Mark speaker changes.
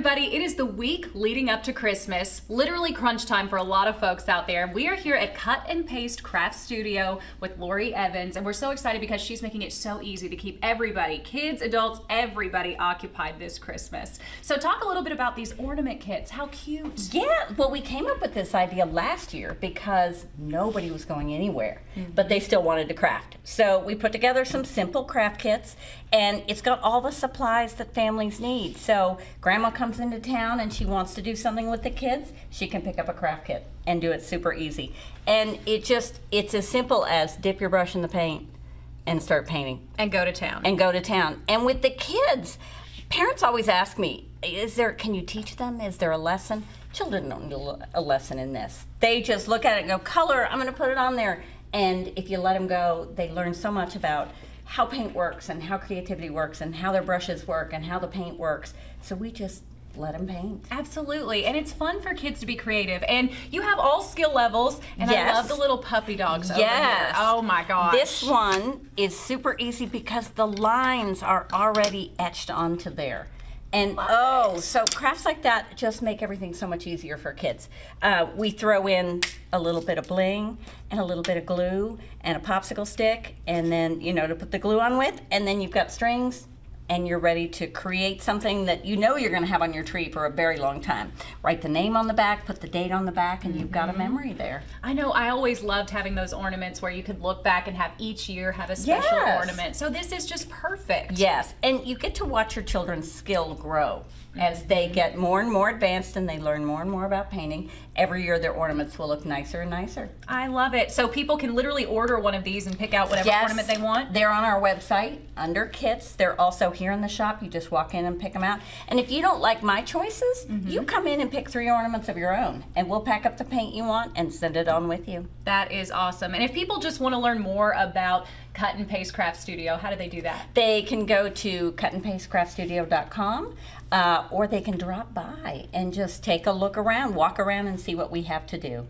Speaker 1: everybody. It is the week leading up to Christmas, literally crunch time for a lot of folks out there. We are here at Cut and Paste Craft Studio with Lori Evans, and we're so excited because she's making it so easy to keep everybody, kids, adults, everybody occupied this Christmas. So, talk a little bit about these ornament kits. How cute.
Speaker 2: Yeah, well, we came up with this idea last year because nobody was going anywhere, mm-hmm. but they still wanted to craft. So, we put together some simple craft kits, and it's got all the supplies that families need. So, grandma comes into town and she wants to do something with the kids, she can pick up a craft kit and do it super easy. And it just, it's as simple as dip your brush in the paint and start painting.
Speaker 1: And go to town.
Speaker 2: And go to town. And with the kids, parents always ask me, is there, can you teach them? Is there a lesson? Children don't need a lesson in this. They just look at it and go, color, I'm going to put it on there. And if you let them go, they learn so much about how paint works and how creativity works and how their brushes work and how the paint works. So we just let them paint.
Speaker 1: Absolutely. And it's fun for kids to be creative. And you have all skill levels. And yes. I love the little puppy dogs yes. Oh my gosh.
Speaker 2: This one is super easy because the lines are already etched onto there. And oh, so crafts like that just make everything so much easier for kids. Uh, we throw in a little bit of bling and a little bit of glue and a popsicle stick, and then, you know, to put the glue on with, and then you've got strings and you're ready to create something that you know you're going to have on your tree for a very long time. Write the name on the back, put the date on the back, and mm -hmm. you've got a mm-hmm. memory there.
Speaker 1: I know. I always loved having those ornaments where you could look back and have each year have a special yes. ornament. So this is just perfect.
Speaker 2: Yes, and you get to watch your children's skill grow as they get more and more advanced and they learn more and more about painting, every year their ornaments will look nicer and nicer.
Speaker 1: I love it. So people can literally order one of these and pick out whatever yes, ornament they want?
Speaker 2: They're on our website under kits. They're also here in the shop. You just walk in and pick them out. And if you don't like my choices, mm -hmm. you come in and pick three ornaments of your own and we'll pack up the paint you want and send it on with you.
Speaker 1: That is awesome. And if people just want to learn more about Cut and Paste Craft Studio, how do they do that?
Speaker 2: They can go to cutandpastecraftstudio.com uh, or they can drop by and just take a look around, walk around and see what we have to do.